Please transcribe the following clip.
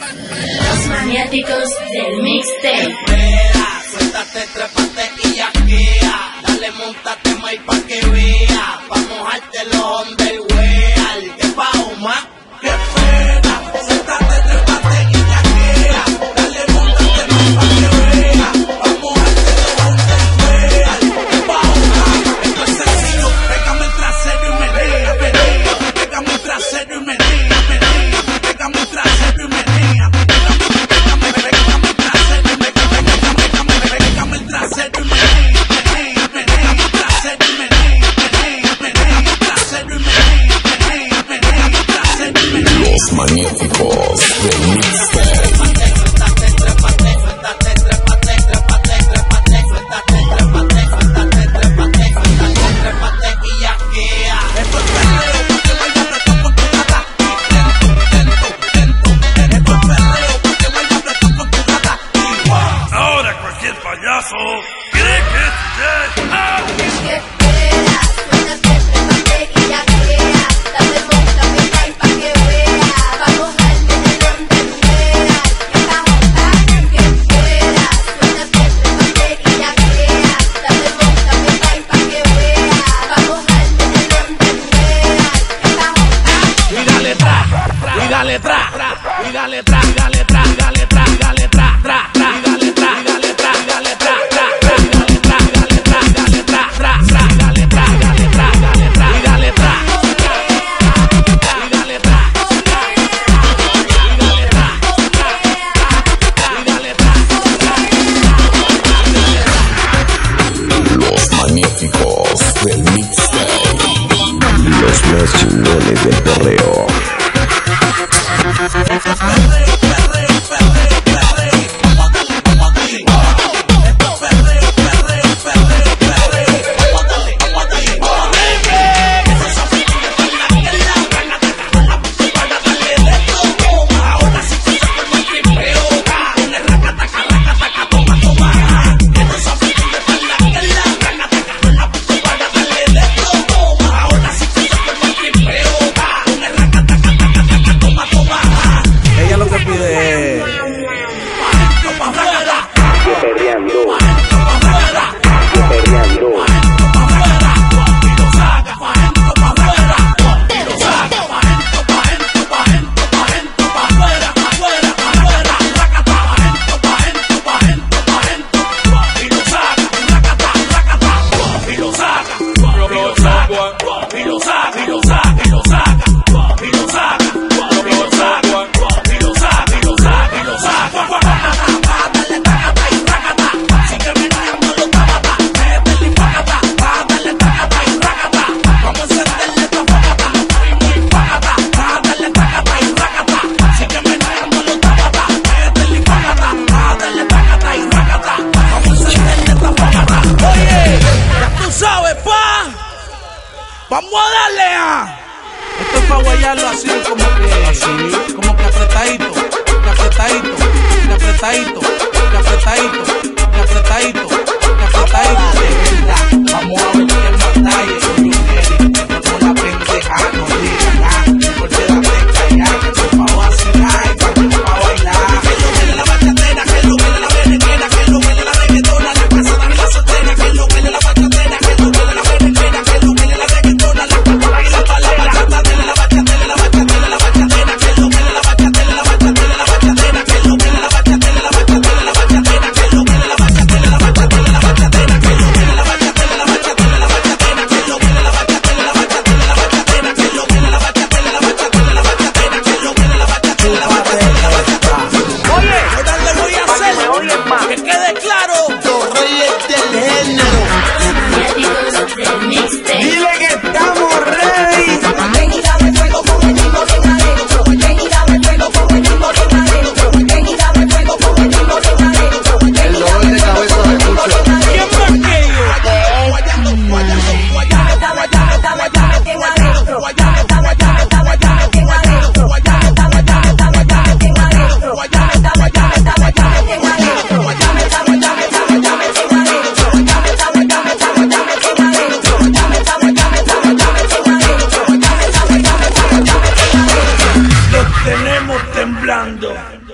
Los maniáticos del mixtape. Suéltate, trépate y yaquea. Dale, montate, may, pa' que vea. Pa' mojarte los underwear. Que pa' más, que pena. Suéltate, trépate dale tra, y dale tra, y dale tra, y dale tra, y dale tra, y dale tra, y dale tra, y dale tra, tra, y dale tra, y dale tra, y dale tra, tra, y dale tra, y dale tra, y dale tra, y Los magníficos del mixtape. Los más chingones del correo. Cuando Vamos a darle a. Esto es para guayarlo así, como que. Como que apretadito, que apretadito, que apretadito. quede claro. Esperando.